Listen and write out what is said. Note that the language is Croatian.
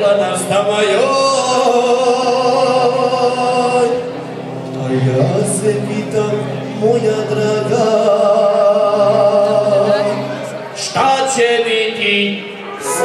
がなすたまよあ ja se pitam moja draga šta će biti sa